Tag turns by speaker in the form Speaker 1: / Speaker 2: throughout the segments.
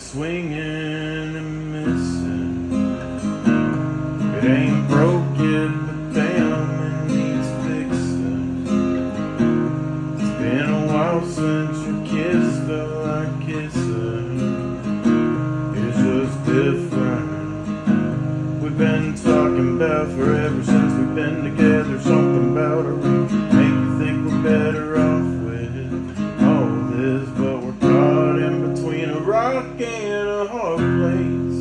Speaker 1: swinging and missing. It ain't broken, but damn, it needs fixing. It's been a while since you kissed her like kissing. It's just different. We've been talking about forever since we've been together. Something about her. Rock and a hard place.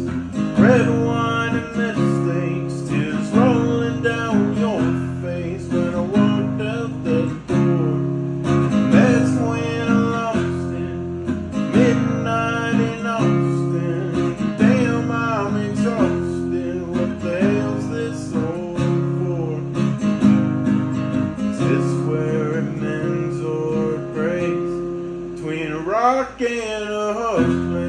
Speaker 1: Red wine and mistakes, tears rolling down your face when I walked out the door. That's when I lost it. Midnight in Austin. Damn, I'm exhausted. What the hell's this all for? Is this I can't husband.